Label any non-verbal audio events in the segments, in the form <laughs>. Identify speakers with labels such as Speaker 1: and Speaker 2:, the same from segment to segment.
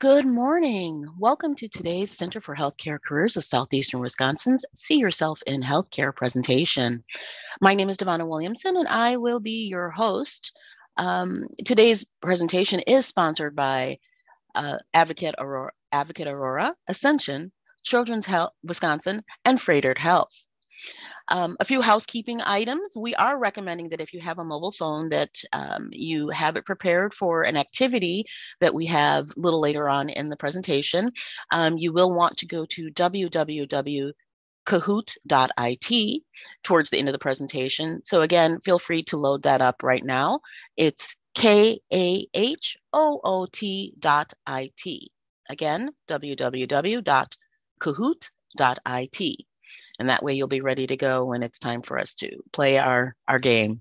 Speaker 1: Good morning. Welcome to today's Center for Healthcare Careers of Southeastern Wisconsin's See Yourself in Healthcare presentation. My name is Devonna Williamson, and I will be your host. Um, today's presentation is sponsored by uh, Advocate, Aurora, Advocate Aurora, Ascension, Children's Health Wisconsin, and Froedtert Health. Um, a few housekeeping items. We are recommending that if you have a mobile phone that um, you have it prepared for an activity that we have a little later on in the presentation. Um, you will want to go to www.kahoot.it towards the end of the presentation. So again, feel free to load that up right now. It's K-A-H-O-O-T I-T. Again, www.kahoot.it and that way you'll be ready to go when it's time for us to play our our game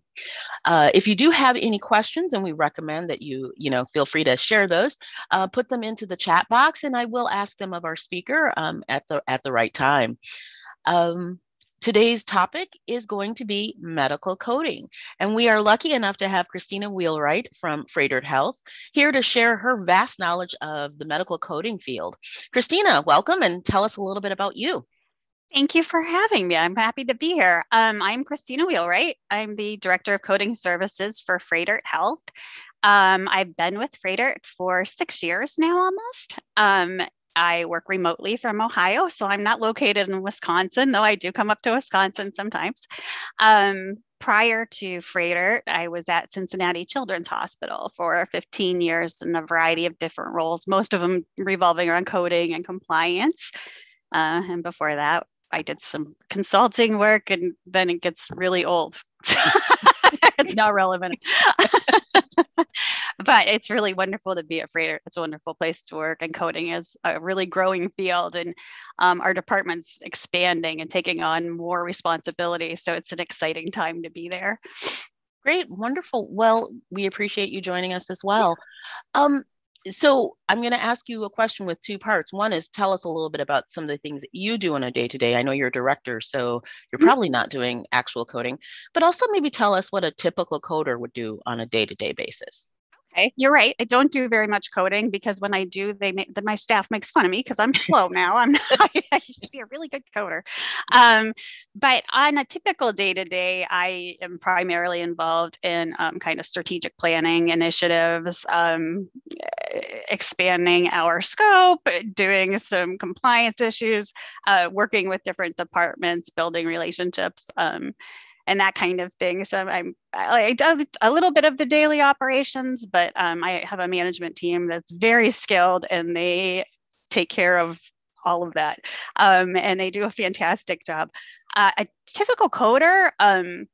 Speaker 1: uh, if you do have any questions and we recommend that you you know feel free to share those uh, put them into the chat box and i will ask them of our speaker um, at the at the right time um, Today's topic is going to be medical coding, and we are lucky enough to have Christina Wheelwright from Froedtert Health here to share her vast knowledge of the medical coding field. Christina, welcome and tell us a little bit about you.
Speaker 2: Thank you for having me. I'm happy to be here. Um, I'm Christina Wheelwright. I'm the Director of Coding Services for Froedtert Health. Um, I've been with Froedtert for six years now almost. Um, I work remotely from Ohio, so I'm not located in Wisconsin, though I do come up to Wisconsin sometimes. Um, prior to Froedtert, I was at Cincinnati Children's Hospital for 15 years in a variety of different roles, most of them revolving around coding and compliance. Uh, and before that, I did some consulting work and then it gets really old. <laughs> it's not relevant. <laughs> but it's really wonderful to be at Froedtert. It's a wonderful place to work, and coding is a really growing field, and um, our department's expanding and taking on more responsibility. So it's an exciting time to be there.
Speaker 1: Great, wonderful. Well, we appreciate you joining us as well. Um, so I'm going to ask you a question with two parts. One is tell us a little bit about some of the things that you do on a day to day. I know you're a director, so you're mm-hmm. probably not doing actual coding, but also maybe tell us what a typical coder would do on a day to day basis.
Speaker 2: Okay, you're right. I don't do very much coding because when I do, they make then my staff makes fun of me because I'm slow <laughs> now. I'm not, <laughs> I used to be a really good coder. Um, but on a typical day to day, I am primarily involved in um, kind of strategic planning initiatives, um, expanding our scope, doing some compliance issues, uh, working with different departments, building relationships. And that kind of thing. So I'm I do a little bit of the daily operations, but um, I have a management team that's very skilled and they take care of all of that, um, and they do a fantastic job. Uh, a typical coder. Um,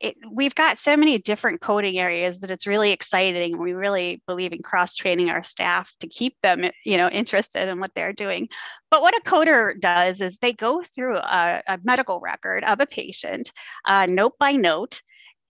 Speaker 2: it, we've got so many different coding areas that it's really exciting. We really believe in cross training our staff to keep them, you know, interested in what they're doing. But what a coder does is they go through a, a medical record of a patient, uh, note by note,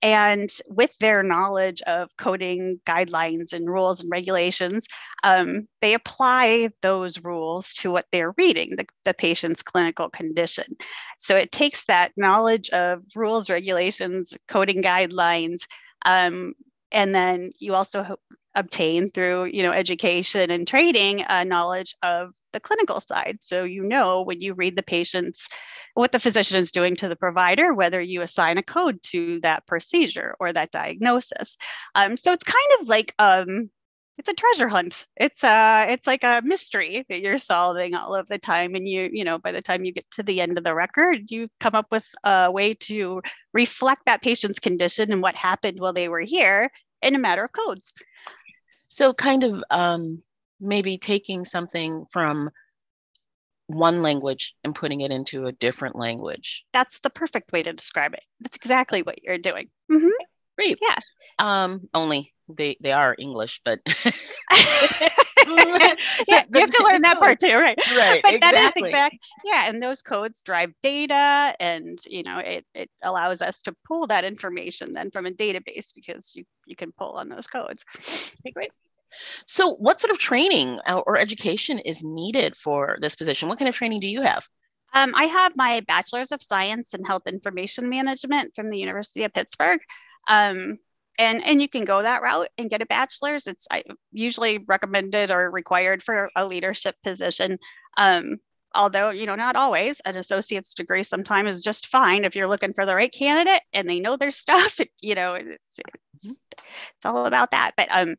Speaker 2: and with their knowledge of coding guidelines and rules and regulations, um, they apply those rules to what they're reading, the, the patient's clinical condition. So it takes that knowledge of rules, regulations, coding guidelines, um, and then you also obtain through you know education and training uh, knowledge of the clinical side. So you know when you read the patient's what the physician is doing to the provider whether you assign a code to that procedure or that diagnosis. Um, so it's kind of like um, it's a treasure hunt. It's uh it's like a mystery that you're solving all of the time. And you you know by the time you get to the end of the record you come up with a way to reflect that patient's condition and what happened while they were here in a matter of codes
Speaker 1: so, kind of um, maybe taking something from one language and putting it into a different language.
Speaker 2: That's the perfect way to describe it. That's exactly what you're doing. Mm-hmm.
Speaker 1: Great.
Speaker 2: Yeah.
Speaker 1: Um, only they they are English, but <laughs>
Speaker 2: yeah, you have to learn that part too, right?
Speaker 1: Right.
Speaker 2: But exactly. that is exact. Yeah, and those codes drive data, and you know it it allows us to pull that information then from a database because you you can pull on those codes.
Speaker 1: Okay, great. So, what sort of training uh, or education is needed for this position? What kind of training do you have?
Speaker 2: Um, I have my bachelor's of science in health information management from the University of Pittsburgh. Um, and and you can go that route and get a bachelor's. It's usually recommended or required for a leadership position. Um, although you know not always an associate's degree sometimes is just fine if you're looking for the right candidate and they know their <laughs> stuff you know it's, it's, it's all about that but um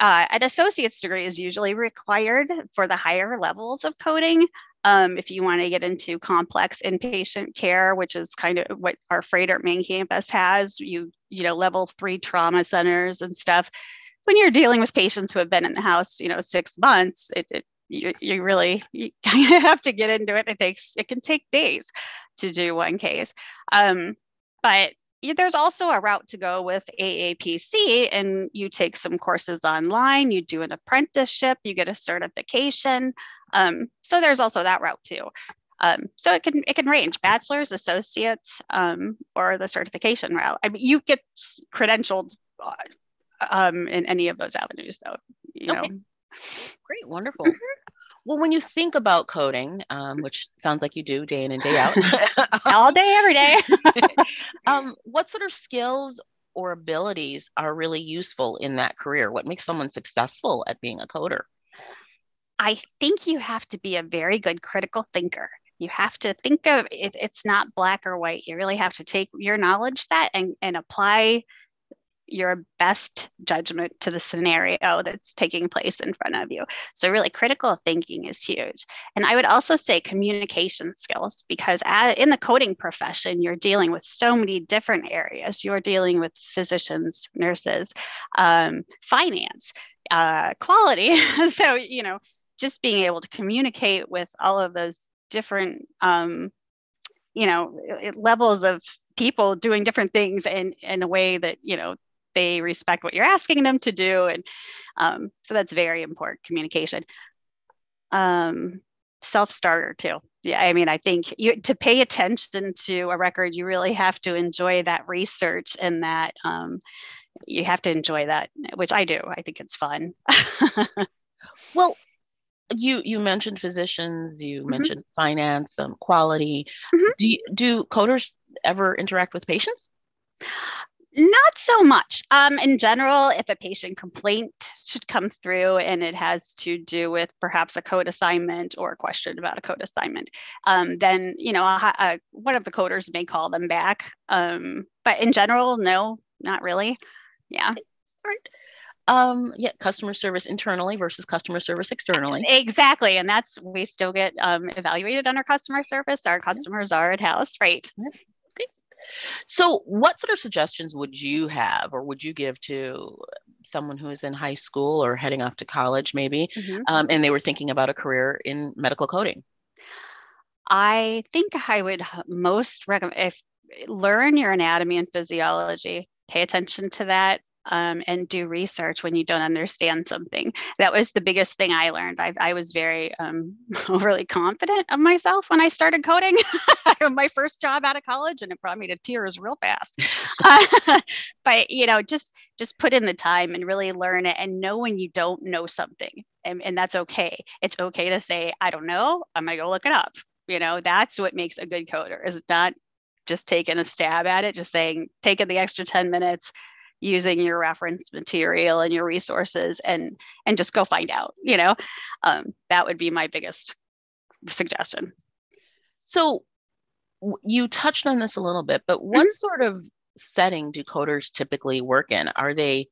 Speaker 2: uh, an associate's degree is usually required for the higher levels of coding um, if you want to get into complex inpatient care, which is kind of what our Froedtert main campus has, you you know level three trauma centers and stuff. When you're dealing with patients who have been in the house, you know, six months, it, it you, you really you <laughs> have to get into it. It takes it can take days to do one case. Um, but there's also a route to go with AAPC, and you take some courses online, you do an apprenticeship, you get a certification. Um, so there's also that route too. Um, so it can it can range bachelor's, associates, um, or the certification route. I mean, you get credentialed uh, um, in any of those avenues, though. You okay. know.
Speaker 1: Great, wonderful. Well, when you think about coding, um, which sounds like you do day in and day out, <laughs>
Speaker 2: all day, every day, <laughs> <laughs>
Speaker 1: um, what sort of skills or abilities are really useful in that career? What makes someone successful at being a coder?
Speaker 2: I think you have to be a very good critical thinker. You have to think of it, it's not black or white. You really have to take your knowledge set and, and apply your best judgment to the scenario that's taking place in front of you. So, really, critical thinking is huge. And I would also say communication skills, because in the coding profession, you're dealing with so many different areas. You're dealing with physicians, nurses, um, finance, uh, quality. <laughs> so, you know, just being able to communicate with all of those different um, you know levels of people doing different things in in a way that you know they respect what you're asking them to do. And um, so that's very important communication. Um, Self starter too. Yeah, I mean, I think you to pay attention to a record, you really have to enjoy that research and that um, you have to enjoy that, which I do. I think it's fun. <laughs>
Speaker 1: well, you you mentioned physicians, you mm-hmm. mentioned finance, um, quality. Mm-hmm. Do you, do coders ever interact with patients?
Speaker 2: Not so much. Um, in general, if a patient complaint should come through and it has to do with perhaps a code assignment or a question about a code assignment, um, then you know a, a, one of the coders may call them back. Um, but in general, no, not really. Yeah.
Speaker 1: Um, yeah, customer service internally versus customer service externally. <laughs>
Speaker 2: Exactly, and that's we still get um, evaluated on our customer service. Our customers yeah. are at house, right? Yeah.
Speaker 1: So, what sort of suggestions would you have or would you give to someone who is in high school or heading off to college, maybe, mm-hmm. um, and they were thinking about a career in medical coding?
Speaker 2: I think I would most recommend if learn your anatomy and physiology, pay attention to that um, and do research when you don't understand something. That was the biggest thing I learned. I, I was very um, <laughs> overly confident of myself when I started coding. <laughs> My first job out of college, and it brought me to tears real fast. Uh, <laughs> but you know, just just put in the time and really learn it, and know when you don't know something, and, and that's okay. It's okay to say I don't know. I'm gonna go look it up. You know, that's what makes a good coder. Is not just taking a stab at it, just saying taking the extra 10 minutes, using your reference material and your resources and and just go find out you know? Um, that would be my biggest suggestion.
Speaker 1: So you touched on this a little bit but what mm-hmm. sort of setting do coders typically work in? Are they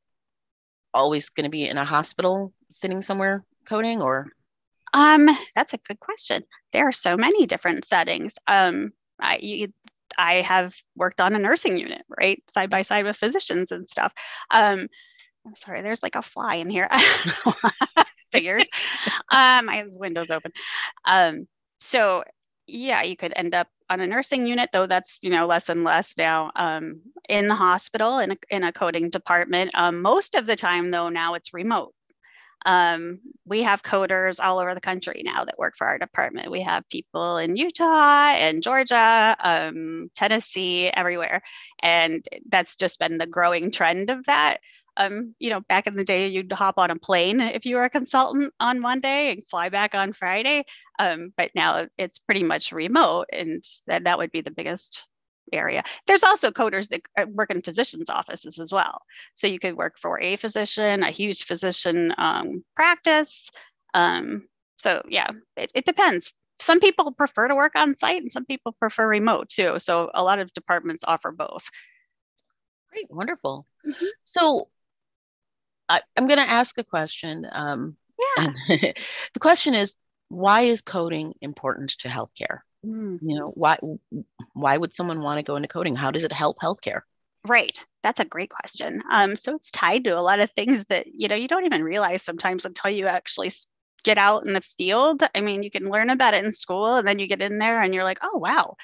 Speaker 1: always going to be in a hospital sitting somewhere coding or?
Speaker 2: Um that's a good question. There are so many different settings. Um I, you, I have worked on a nursing unit, right, side by side with physicians and stuff. Um, I'm sorry, there's like a fly in here. <laughs> Figures. um, my window's open. Um, so yeah, you could end up on a nursing unit, though that's you know less and less now. Um, in the hospital, in a, in a coding department, um, most of the time though now it's remote. Um, we have coders all over the country now that work for our department. We have people in Utah and Georgia, um, Tennessee, everywhere. And that's just been the growing trend of that. Um, you know, back in the day, you'd hop on a plane if you were a consultant on Monday and fly back on Friday. Um, but now it's pretty much remote, and that, that would be the biggest area. There's also coders that uh, work in physicians' offices as well. So you could work for a physician, a huge physician um, practice. Um, so yeah, it, it depends. Some people prefer to work on site and some people prefer remote too. So a lot of departments offer both.
Speaker 1: Great, wonderful. Mm-hmm. So I, am going to ask a question. Um,
Speaker 2: yeah. <laughs>
Speaker 1: the question is, why is coding important to healthcare? Mm. You know, why why would someone want to go into coding? How does it help healthcare?
Speaker 2: Right. That's a great question. Um, so it's tied to a lot of things that you know you don't even realize sometimes until you actually get out in the field. I mean, you can learn about it in school, and then you get in there, and you're like, oh wow,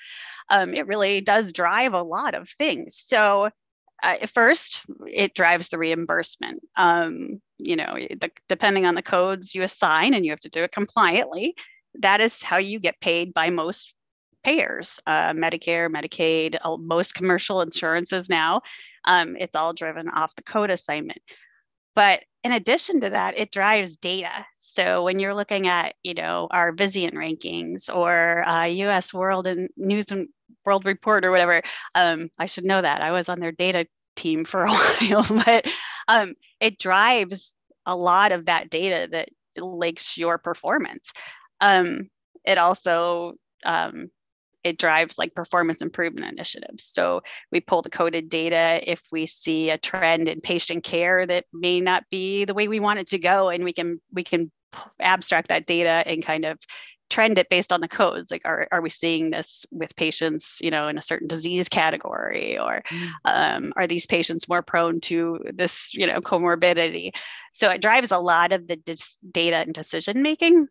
Speaker 2: um, it really does drive a lot of things. So uh, first, it drives the reimbursement. Um, you know, the, depending on the codes you assign, and you have to do it compliantly. That is how you get paid by most payers, uh, Medicare, Medicaid, most commercial insurances now. Um, it's all driven off the code assignment. But in addition to that, it drives data. So when you're looking at, you know, our Vizient rankings or uh, U.S. World and News and World Report or whatever. Um, I should know that. I was on their data team for a <laughs> while, but um, it drives a lot of that data that links your performance. Um, it also um, it drives like performance improvement initiatives. So we pull the coded data if we see a trend in patient care that may not be the way we want it to go, and we can we can abstract that data and kind of trend it based on the codes like are, are we seeing this with patients you know in a certain disease category or mm. um, are these patients more prone to this you know comorbidity so it drives a lot of the dis- data and decision making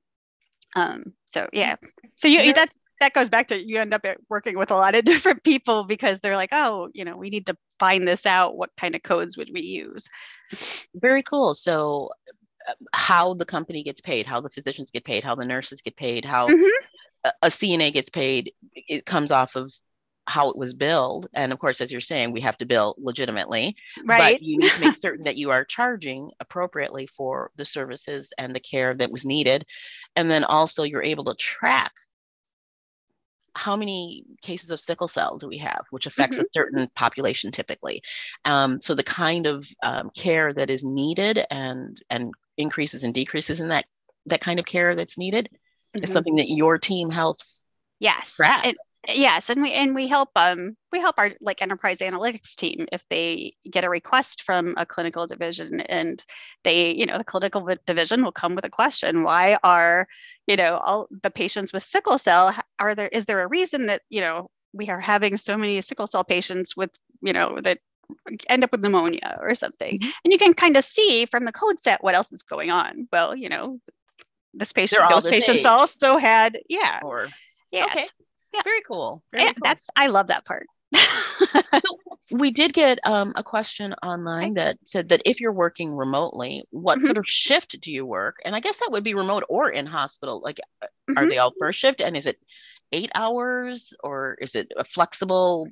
Speaker 2: um, so yeah. So you that that goes back to you end up working with a lot of <laughs> different people because they're like oh you know we need to find this out. What kind of codes would we use?
Speaker 1: Very cool. So how the company gets paid, how the physicians get paid, how the nurses get paid, how mm-hmm. a, a CNA gets paid, it comes off of how it was billed. And of course, as you're saying, we have to bill legitimately.
Speaker 2: Right.
Speaker 1: But you need to make <laughs> certain that you are charging appropriately for the services and the care that was needed. And then also you're able to track how many cases of sickle cell do we have, which affects mm-hmm. a certain population typically. Um, so the kind of um, care that is needed and and increases and decreases in that that kind of care that's needed mm-hmm. is something that your team helps.
Speaker 2: Yes, track. Yes, and we and we help um we help our like enterprise analytics team if they get a request from a clinical division and they you know the clinical division will come with a question why are you know all the patients with sickle cell are there is there a reason that you know we are having so many sickle cell patients with you know that end up with pneumonia or something? Mm-hmm. and you can kind of see from the code set what else is going on. Well you know this patient those patients also had yeah.
Speaker 1: Or
Speaker 2: yes.
Speaker 1: okay
Speaker 2: yeah.
Speaker 1: very cool very
Speaker 2: yeah, cool. that's i love that part <laughs>
Speaker 1: we did get um, a question online that said that if you're working remotely, what mm-hmm. sort of shift do you work? And I guess that would be remote or in hospital. Like, uh, mm-hmm. are they all first shift? And is it eight hours or is it a flexible?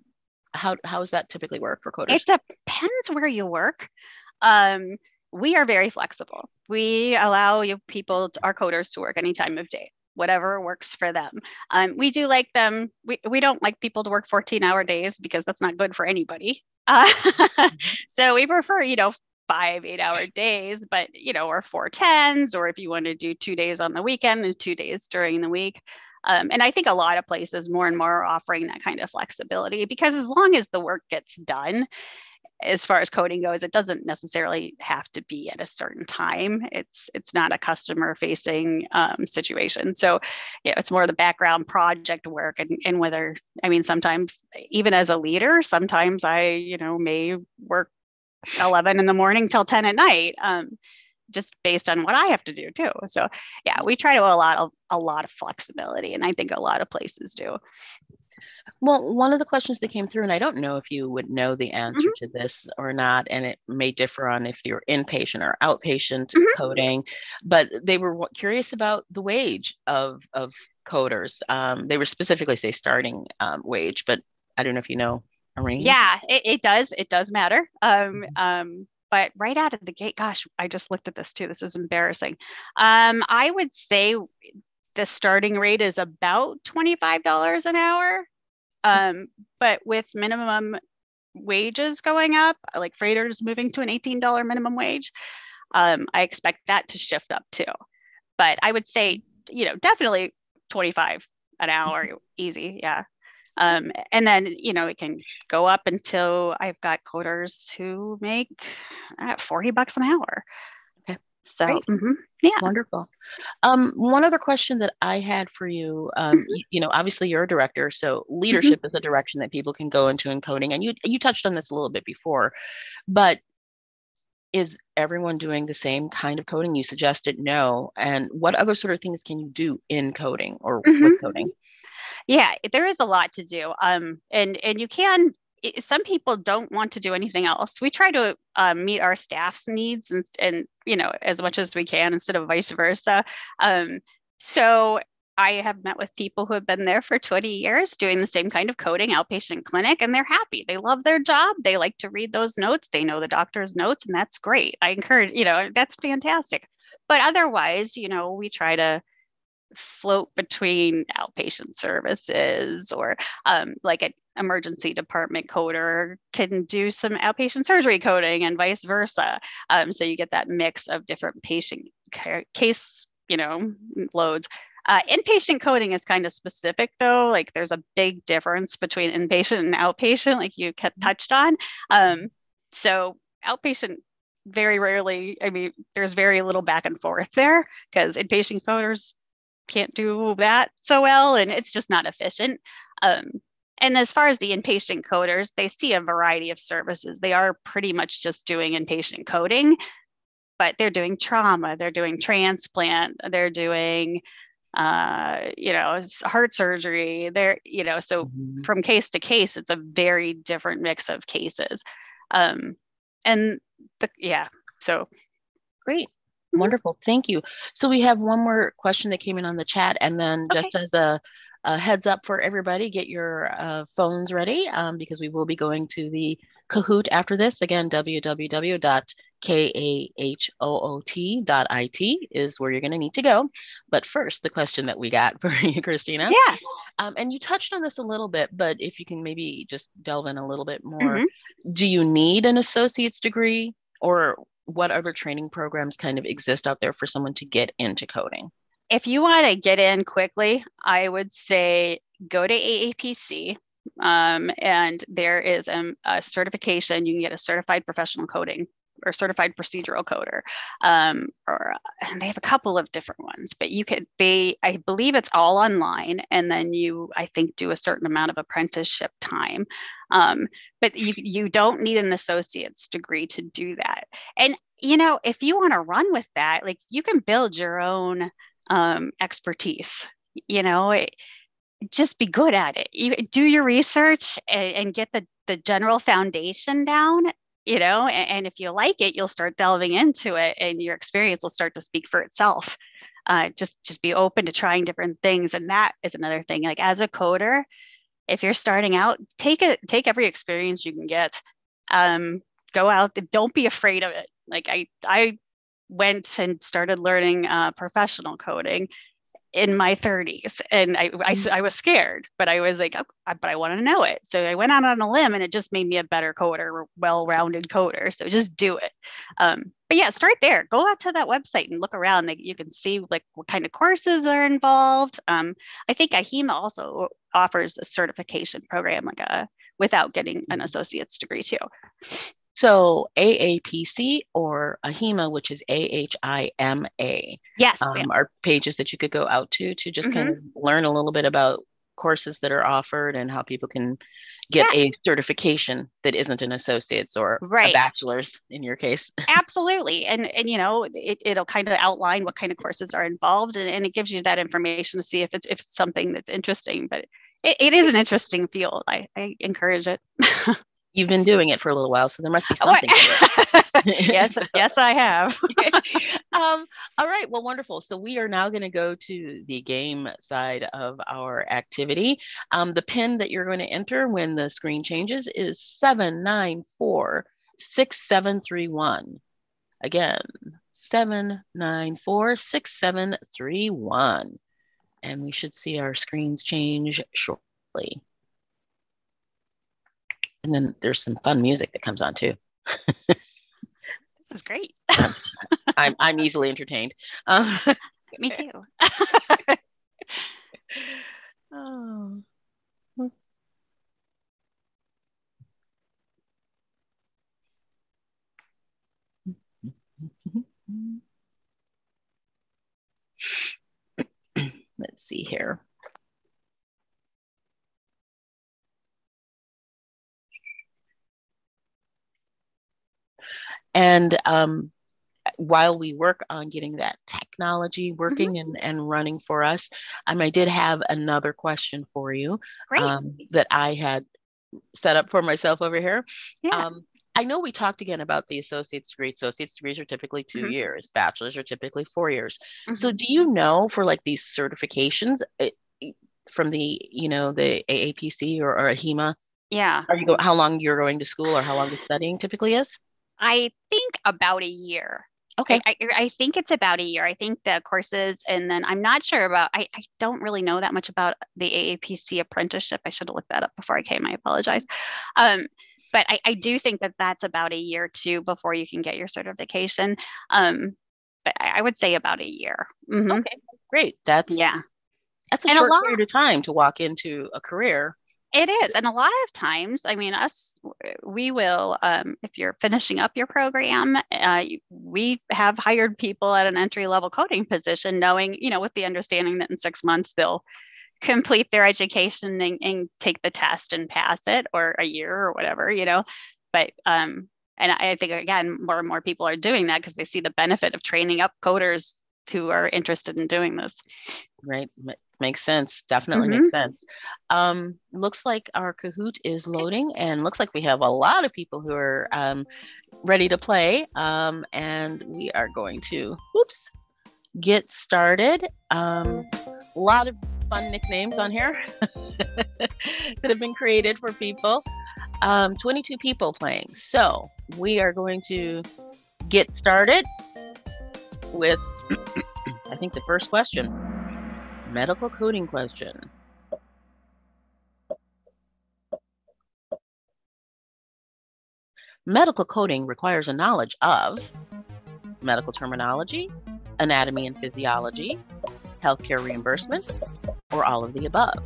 Speaker 1: How how does that typically work for coders?
Speaker 2: It depends where you work. Um, we are very flexible. We allow you people, our coders, to work any time of day whatever works for them. Um, we do like them. We, we don't like people to work 14 hour days because that's not good for anybody. Uh, <laughs> so we prefer, you know, five, eight hour days, but, you know, or four tens, or if you want to do two days on the weekend and two days during the week. Um, and I think a lot of places more and more are offering that kind of flexibility because as long as the work gets done as far as coding goes it doesn't necessarily have to be at a certain time. It's it's not a customer facing um, situation. So know, it's more the background project work and, and whether i mean sometimes even as a leader sometimes i you know may work 11 in the morning till 10 at night um, just based on what i have to do too. So yeah we try to a, a lot of flexibility and i think a lot of places do
Speaker 1: well, one of the questions that came through, and I don't know if you would know the answer mm-hmm. to this or not, and it may differ on if you're inpatient or outpatient mm-hmm. coding, but they were curious about the wage of of coders. Um, they were specifically say starting um, wage, but I don't know if you know a range.
Speaker 2: Yeah, it, it does. It does matter. Um, mm-hmm. um, but right out of the gate, gosh, I just looked at this too. This is embarrassing. Um, I would say the starting rate is about $25 an hour Um, but with minimum wages going up, like Froedtert's moving to an $18 minimum wage, um, I expect that to shift up too. But I would say, you know, definitely 25 an hour, mm-hmm. easy. Yeah. Um, and then, you know, it can go up until I've got coders who make uh, 40 bucks an hour. So, mm-hmm. yeah.
Speaker 1: Wonderful. Um, one other question that I had for you, um, mm-hmm. you, you, know, obviously you're a director, so mm-hmm. leadership is a direction that people can go into in coding. And you, you touched on this a little bit before, but is everyone doing the same kind of coding? You suggested no. And what other sort of things can you do in coding or mm-hmm. with coding?
Speaker 2: Yeah, there is a lot to do. Um, and and you can. Some people don't want to do anything else. We try to um, meet our staff's needs and and you know as much as we can instead of vice versa. Um, so I have met with people who have been there for 20 years doing the same kind of coding outpatient clinic, and they're happy. They love their job. They like to read those notes. They know the doctor's notes, and that's great. I encourage, you know, that's fantastic. But otherwise, you know, we try to float between outpatient services or um, like an emergency department coder can do some outpatient surgery coding and vice versa. Um, so you get that mix of different patient case, you know, loads. Uh, inpatient coding is kind of specific though. Like there's a big difference between inpatient and outpatient, like you mm-hmm. touched on. Um, so outpatient very rarely, I mean, there's very little back and forth there because inpatient coders can't do that so well and it's just not efficient. Um, and as far as the inpatient coders, they see a variety of services. They are pretty much just doing inpatient coding, but they're doing trauma, they're doing transplant, they're doing uh, you know, heart surgery. There, you know, so mm-hmm. from case to case, it's a very different mix of cases. Um, and the yeah, so
Speaker 1: great. Mm-hmm. Wonderful. Thank you. So we have one more question that came in on the chat. And then okay. just as a, a, heads up for everybody, get your uh, phones ready um, because we will be going to the Kahoot after this. Again, www.kahoot.it is where you're going to need to go. But first, the question that we got <laughs> for you, Christina.
Speaker 2: Yeah.
Speaker 1: Um, and you touched on this a little bit, but if you can maybe just delve in a little bit more. Mm-hmm. Do you need an associate's degree or what other training programs kind of exist out there for someone to get into coding?
Speaker 2: If you want to get in quickly, I would say go to AAPC um, and there is a, a, certification. You can get a certified professional coding or certified procedural coder. Um, or and they have a couple of different ones, but you could they I believe it's all online, and then you I think do a certain amount of apprenticeship time. Um, but you you don't need an associate's degree to do that. And you know if you want to run with that, like you can build your own um, expertise. You know. It, just be good at it. You do your research and, and get the the general foundation down you know and, and, if you like it you'll start delving into it and your experience will start to speak for itself. Uh, just just be open to trying different things and that is another thing like as a coder if you're starting out take it take every experience you can get. Um, go out don't be afraid of it. Like i i went and started learning uh, professional coding in my 30s and I, I, mm. I, was scared but i was like oh, but i want to know it. So i went out on a limb and it just made me a better coder well-rounded coder so just do it. Um, but yeah start there. Go out to that website and look around like you can see like what kind of courses are involved. Um, i think ahima also offers a certification program like a without getting an mm. associate's degree too
Speaker 1: so AAPC or AHIMA, which is A H I M A,
Speaker 2: yes,
Speaker 1: um, are pages that you could go out to to just mm-hmm. kind of learn a little bit about courses that are offered and how people can get yes. a certification that isn't an associate's or right. a bachelor's in your case. <laughs>
Speaker 2: Absolutely. And and you know, it, it'll kind of outline what kind of courses are involved and, and it gives you that information to see if it's if it's something that's interesting. But it, it is an interesting field. I, I encourage it. <laughs>
Speaker 1: You've been doing it for a little while, so there must be something. <laughs>
Speaker 2: yes, yes, I have. <laughs>
Speaker 1: um, all right, well, wonderful. So we are now going to go to the game side of our activity. Um, the pin that you're going to enter when the screen changes is seven nine four six seven three one. Again, seven nine four six seven three one, And we should see our screens change shortly. And then there's some fun music that comes on too.
Speaker 2: this is great. <laughs>
Speaker 1: I'm, I'm, I'm easily entertained. Um,
Speaker 2: Me too. <laughs>
Speaker 1: oh. Let's see here. And um, while we work on getting that technology working mm-hmm. and, and running for us, um, I did have another question for you um, that I had set up for myself over here. Yeah. Um, I know we talked again about the associate's degree. Associate's degrees are typically 2 mm-hmm. years, bachelor's are typically four years. Mm-hmm. So, do you know for like these certifications it, eh, from the, you know, the AAPC or, or AHIMA?
Speaker 2: Yeah.
Speaker 1: Are you go, how long you're going to school or how long the studying typically is?
Speaker 2: I think about a year.
Speaker 1: Okay.
Speaker 2: I, I, think it's about a year. I think the courses, and then I'm not sure about, I, I don't really know that much about the AAPC apprenticeship. I should have looked that up before I came. I apologize. Um, but I, I do think that that's about a year too before you can get your certification. Um, but I, I would say about a year.
Speaker 1: Mm-hmm. Okay, great. That's yeah. That's a and short a lot, period of time to walk into a career.
Speaker 2: It is, and a lot of times, I mean, us, we will, um, if you're finishing up your program, uh, we have hired people at an entry level coding position, knowing, you know, with the understanding that in six months they'll complete their education and, and take the test and pass it or a year or whatever you know? But um and i think again more and more people are doing that because they see the benefit of training up coders who are interested in doing this
Speaker 1: right makes sense definitely mm-hmm. makes sense um looks like our kahoot is loading and looks like we have a lot of people who are um ready to play um and we are going to oops get started um a lot of fun nicknames on here <laughs> that have been created for people. Um, 22 people playing. So we are going to get started with, <coughs> I think, the first question medical coding question. Medical coding requires a knowledge of medical terminology, anatomy and physiology, healthcare reimbursement, or all of the above.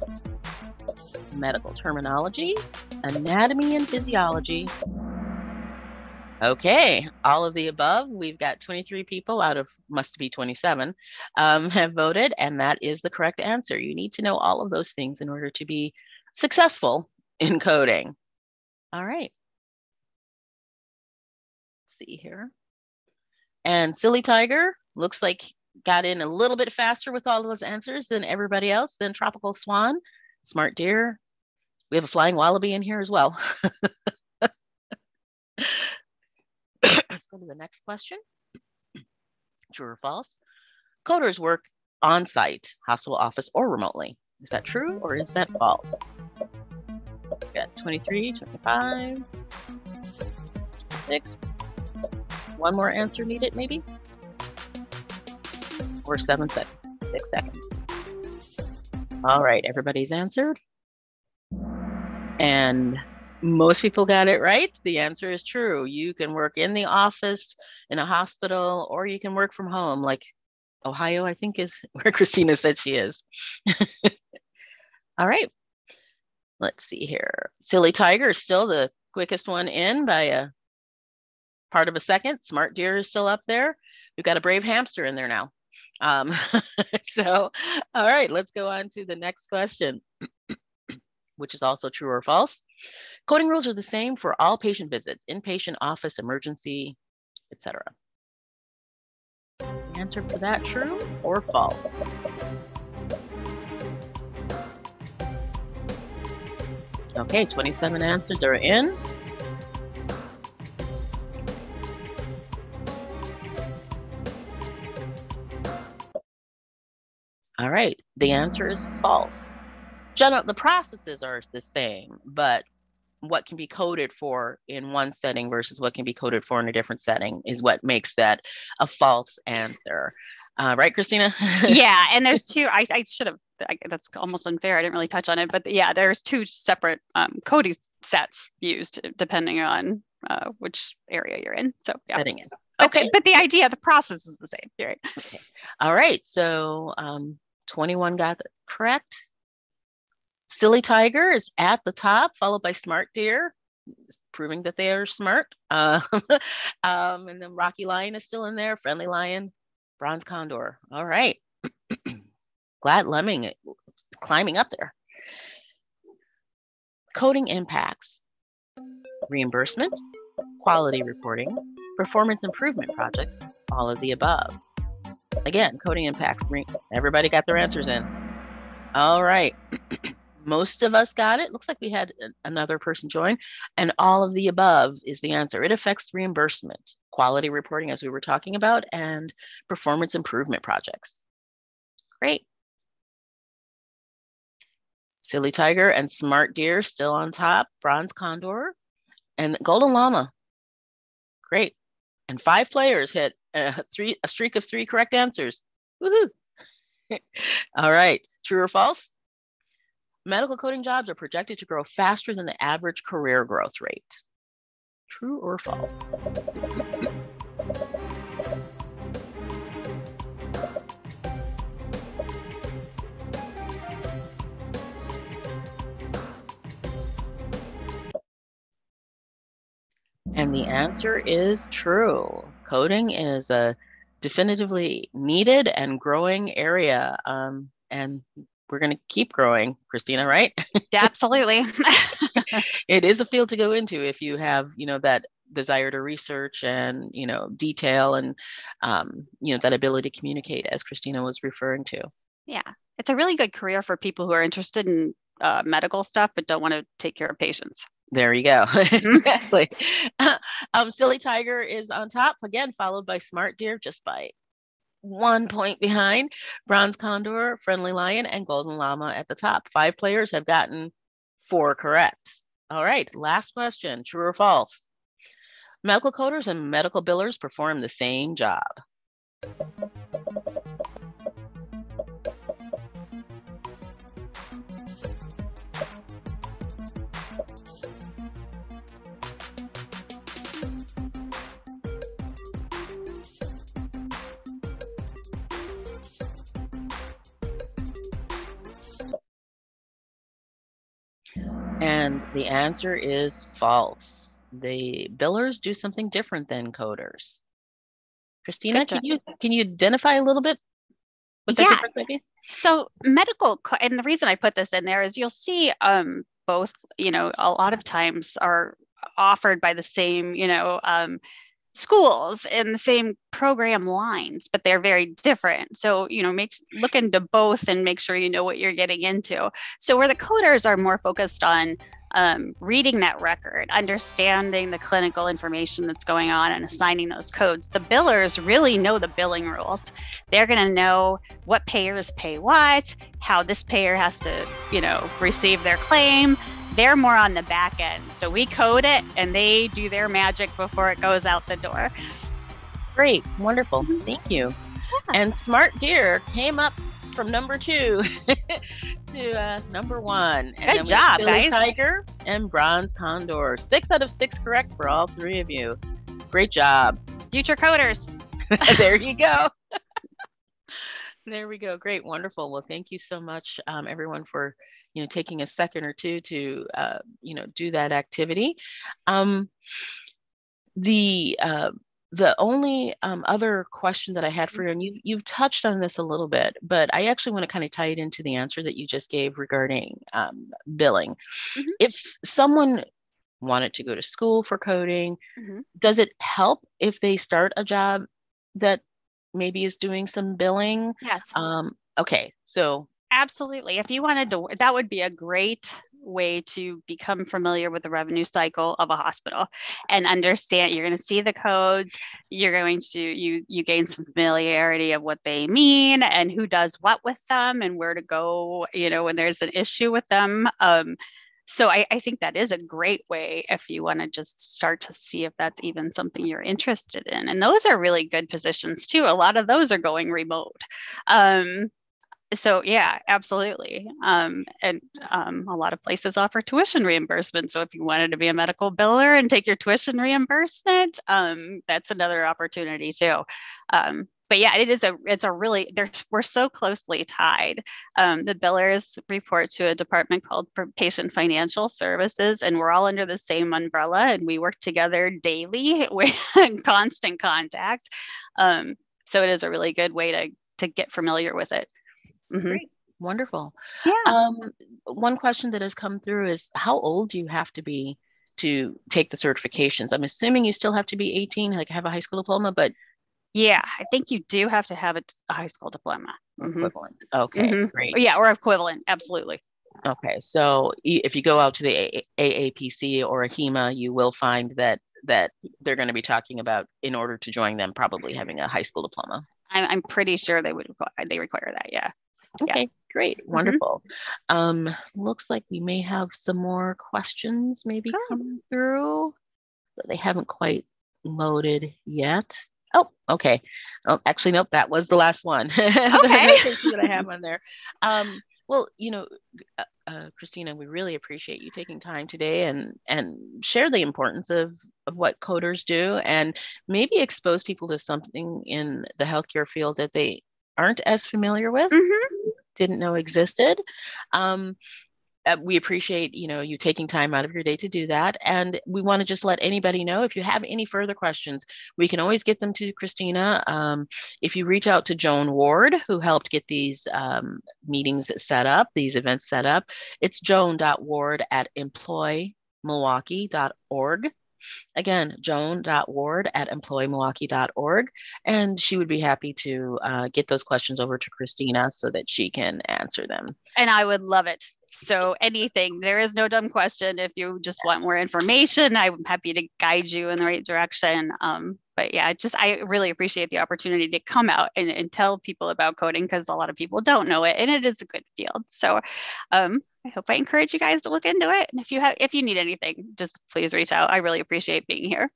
Speaker 1: Medical terminology, anatomy and physiology. Okay, all of the above. We've got 23 people out of must be 27 um, <laughs> have voted, and that is the correct answer. You need to know all of those things in order to be successful in coding. All right. Let's see here. And Silly Tiger looks like got in a little bit faster with all those answers than everybody else, than Tropical Swan, Smart Deer. We have a flying wallaby in here as well. <laughs> Let's go to the next question. True or false? Coders work on site, hospital office, or remotely. Is that true or is that false? We got 23, 25, 6. One more answer needed, maybe? or seven seconds, six seconds. All right, everybody's answered. And most people got it right. The answer is true. You can work in the office, in a hospital, or you can work from home, like Ohio, I think, is <laughs> where Christina said she is. <laughs> All right. Let's see here. Silly Tiger is still the quickest one in by a part of a second. Smart Deer is still up there. We've got a brave hamster in there now. Um, <laughs> so, all right, let's go on to the next question, <clears throat> which is also true or false. Coding rules are the same for all patient visits, inpatient, office, emergency, etc. Answer for that true or false? Okay, 27 answers are in. All right, the answer is false. General, the processes are the same, but what can be coded for in one setting versus what can be coded for in a different setting is what makes that a false answer. Uh, right, Christina? <laughs>
Speaker 2: yeah, and there's two. I, I should have. I, that's almost unfair. I didn't really touch on it, but yeah, there's two separate um, coding sets used depending on uh, which area you're in. So yeah.
Speaker 1: Setting in.
Speaker 2: Okay. But, but the idea, the process is the same. Right.
Speaker 1: Okay. All right. So um, 21 got correct. Silly Tiger is at the top, followed by Smart Deer, proving that they are smart. Uh, <laughs> um, and then Rocky Lion is still in there, Friendly Lion, Bronze Condor. All right. <clears throat> Glad Lemming climbing up there. Coding impacts reimbursement, quality reporting, performance improvement projects, all of the above. Again, coding impacts. Everybody got their answers in. All right. <clears throat> Most of us got it. Looks like we had another person join. And all of the above is the answer. It affects reimbursement, quality reporting, as we were talking about, and performance improvement projects. Great. Silly Tiger and Smart Deer still on top. Bronze Condor and Golden Llama. Great. And five players hit a, three, a streak of three correct answers. Woohoo. <laughs> All right. True or false? Medical coding jobs are projected to grow faster than the average career growth rate. True or false? And the answer is true. Coding is a definitively needed and growing area. Um, and we're going to keep growing, Christina, right?
Speaker 2: Absolutely. <laughs> <laughs>
Speaker 1: it is a field to go into if you have, you know, that desire to research and, you know, detail and, um, you know, that ability to communicate, as Christina was referring to.
Speaker 2: Yeah. It's a really good career for people who are interested in uh, medical stuff but don't want to take care of patients.
Speaker 1: There you go. <laughs> exactly. um, Silly Tiger is on top again, followed by Smart Deer just by one point behind. Bronze Condor, Friendly Lion, and Golden Llama at the top. Five players have gotten four correct. All right, last question true or false? Medical coders and medical billers perform the same job. The answer is false. The billers do something different than coders. Christina, can you can you identify a little bit
Speaker 2: what yeah. So medical, and the reason I put this in there is you'll see um, both. You know, a lot of times are offered by the same, you know, um, schools in the same program lines, but they're very different. So, you know, make look into both and make sure you know what you're getting into. So, where the coders are more focused on um, reading that record, understanding the clinical information that's going on, and assigning those codes. The billers really know the billing rules. They're going to know what payers pay what, how this payer has to, you know, receive their claim, they're more on the back end. So we code it and they do their magic before it goes out the door.
Speaker 1: Great. Wonderful. Thank you. Yeah. And Smart Gear came up from number two <laughs> to uh, number one.
Speaker 2: And Good job, guys.
Speaker 1: Tiger and Bronze Condor. Six out of six correct for all three of you. Great job.
Speaker 2: Future coders. <laughs>
Speaker 1: there you go. <laughs> there we go. Great. Wonderful. Well, thank you so much, um, everyone, for you know taking a second or two to uh, you know do that activity um, the uh, the only um, other question that I had for you, and you've, you've touched on this a little bit, but I actually want to kind of tie it into the answer that you just gave regarding um, billing. Mm-hmm. If someone wanted to go to school for coding, mm-hmm. does it help if they start a job that maybe is doing some billing?
Speaker 2: Yes.
Speaker 1: Um, okay, so
Speaker 2: Absolutely. If you wanted to, that would be a great way to become familiar with the revenue cycle of a hospital and understand you're going to see the codes you're going to you you gain some familiarity of what they mean and who does what with them and where to go you know when there's an issue with them um, so I, I think that is a great way if you want to just start to see if that's even something you're interested in. And those are really good positions too. A lot of those are going remote. Um, so yeah absolutely um, and um, a lot of places offer tuition reimbursement so if you wanted to be a medical biller and take your tuition reimbursement um, that's another opportunity too um, but yeah, it is a it's a really we're so closely tied. Um, the billers report to a department called Patient Financial Services, and we're all under the same umbrella, and we work together daily. <laughs> We're constant contact. Um, so it is a really good way to to get familiar with it.
Speaker 1: Mm-hmm. Great. Wonderful.
Speaker 2: Yeah. Um,
Speaker 1: one question that has come through is how old do you have to be to take the certifications? I'm assuming you still have to be 18, like have a high school diploma, but
Speaker 2: yeah, I think you do have to have a, a high school diploma.
Speaker 1: Mm-hmm. Equivalent. Okay, mm-hmm. great.
Speaker 2: Yeah, or equivalent. Absolutely.
Speaker 1: Okay, so if you go out to the AAPC or AHIMA, you will find that that they're going to be talking about in order to join them, probably having a high school diploma.
Speaker 2: I'm, I'm pretty sure they would require, they require that. Yeah.
Speaker 1: Okay, yeah. great, mm-hmm. wonderful. Mm-hmm. Um, looks like we may have some more questions maybe oh. coming through, but they haven't quite loaded yet. Oh, okay. Oh, actually, nope. That was the last one. <laughs>
Speaker 2: Okay. <laughs>
Speaker 1: that I have on there. Um, well, you know, uh, uh, Christina, we really appreciate you taking time today and and share the importance of of what coders do, and maybe expose people to something in the healthcare field that they aren't as familiar with, mm-hmm. Didn't know existed. Um, uh, we appreciate you know you taking time out of your day to do that. And we want to just let anybody know if you have any further questions we can always get them to christina. Um, if you reach out to joan ward who helped get these um, meetings set up these events set up it's joan.ward at employmilwaukee.org Again, joan.ward at employmilwaukee.org. And she would be happy to uh, get those questions over to Christina so that she can answer them.
Speaker 2: And I would love it. So anything, there is no dumb question. If you just want more information, I'm happy to guide you in the right direction. Um, but yeah, just I really appreciate the opportunity to come out and, and tell people about coding because a lot of people don't know it, and it is a good field. So um, I hope I encourage you guys to look into it. And if you have, if you need anything, just please reach out. I really appreciate being here.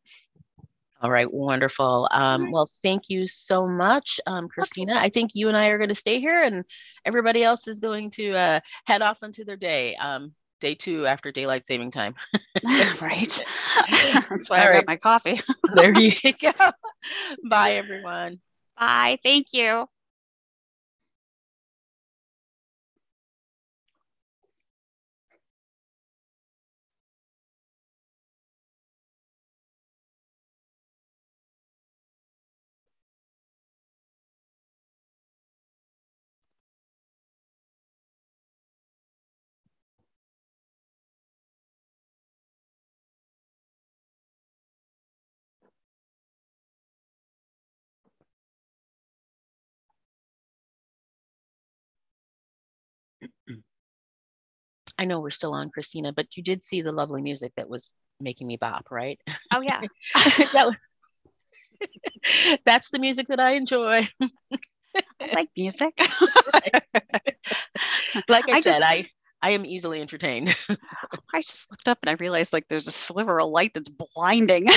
Speaker 1: All right, wonderful. Um, well, thank you so much, um, Christina. Okay. I think you and I are going to stay here, and everybody else is going to uh, head off into their day. Um, day two after daylight saving time. <laughs>
Speaker 2: right. <laughs> That's why All I right. got my coffee.
Speaker 1: there you <laughs> go. Bye, everyone.
Speaker 2: Bye. Thank you.
Speaker 1: I know we're still on, Christina, but you did see the lovely music that was making me bop, right?
Speaker 2: Oh yeah. <laughs>
Speaker 1: that was, <laughs> that's the music that I enjoy.
Speaker 2: I like music. <laughs>
Speaker 1: like I, I said, just, I I am easily entertained.
Speaker 2: I just looked up and I realized like there's a sliver of light that's blinding.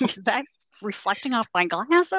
Speaker 2: Is that reflecting off my glasses?